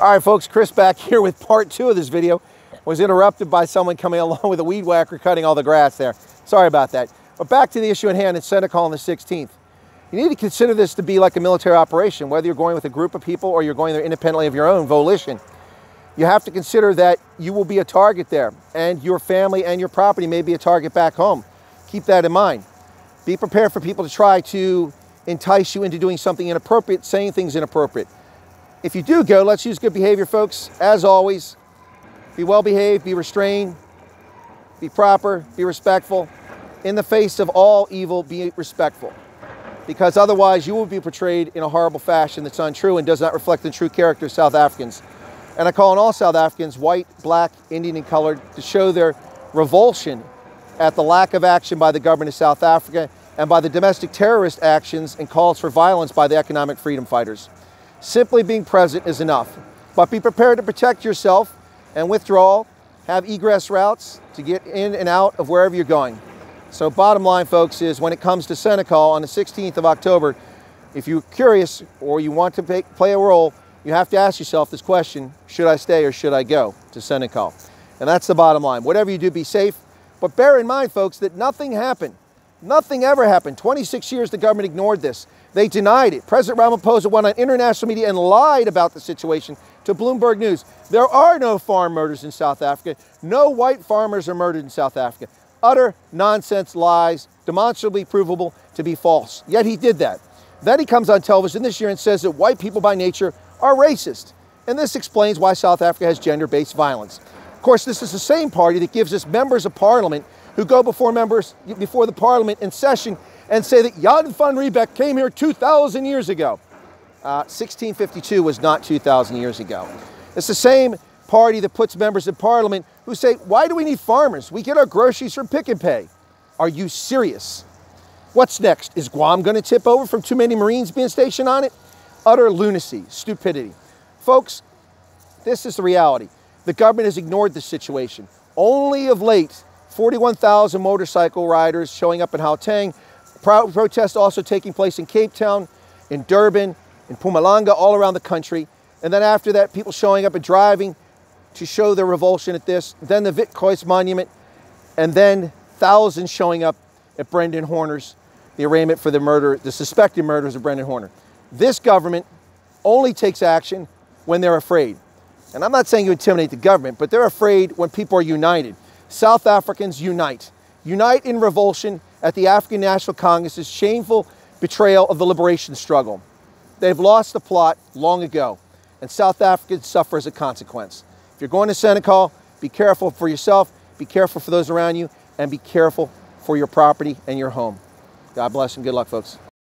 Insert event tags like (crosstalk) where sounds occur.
All right, folks, Chris back (laughs) here with part two of this video. Was interrupted by someone coming along with a weed whacker cutting all the grass there. Sorry about that. But back to the issue at hand in Senekal on the 16th. You need to consider this to be like a military operation, whether you're going with a group of people or you're going there independently of your own volition. You have to consider that you will be a target there and your family and your property may be a target back home. Keep that in mind. Be prepared for people to try to entice you into doing something inappropriate, saying things inappropriate. If you do go, let's use good behavior, folks. As always, be well behaved, be restrained, be proper, be respectful. In the face of all evil, be respectful. Because otherwise, you will be portrayed in a horrible fashion that's untrue and does not reflect the true character of South Africans. And I call on all South Africans, white, black, Indian, and colored, to show their revulsion at the lack of action by the government of South Africa and by the domestic terrorist actions and calls for violence by the economic freedom fighters. Simply being present is enough, but be prepared to protect yourself and withdraw, have egress routes to get in and out of wherever you're going. So bottom line, folks, is when it comes to Senekal on the 16th of October, if you're curious or you want to pay, play a role, you have to ask yourself this question, should I stay or should I go to Senekal? And that's the bottom line. Whatever you do, be safe. But bear in mind, folks, that nothing happened. Nothing ever happened. 26 years the government ignored this. They denied it. President Ramaphosa went on international media and lied about the situation to Bloomberg News. There are no farm murders in South Africa. No white farmers are murdered in South Africa. Utter nonsense lies, demonstrably provable to be false. Yet he did that. Then he comes on television this year and says that white people by nature are racist. And this explains why South Africa has gender-based violence. Of course, this is the same party that gives us members of parliament who go before members before the parliament in session and say that Jan van Riebeeck came here 2,000 years ago. Uh, 1652 was not 2,000 years ago. It's the same party that puts members of parliament who say, why do we need farmers? We get our groceries from Pick n Pay. Are you serious? What's next? Is Guam going to tip over from too many Marines being stationed on it? Utter lunacy, stupidity. Folks, this is the reality. The government has ignored the situation. Only of late, 41,000 motorcycle riders showing up in Gauteng. Pro protests also taking place in Cape Town, in Durban, in Mpumalanga, all around the country. And then after that, people showing up and driving to show their revulsion at this. Then the Withuis Monument, and then thousands showing up at Brendin Horner's, the arraignment for the murder, the suspected murders of Brendin Horner. This government only takes action when they're afraid. And I'm not saying you intimidate the government, but they're afraid when people are united. South Africans unite. Unite in revulsion at the African National Congress's shameful betrayal of the liberation struggle. They've lost the plot long ago, and South Africans suffer as a consequence. If you're going to Senekal, be careful for yourself, be careful for those around you, and be careful for your property and your home. God bless and good luck, folks.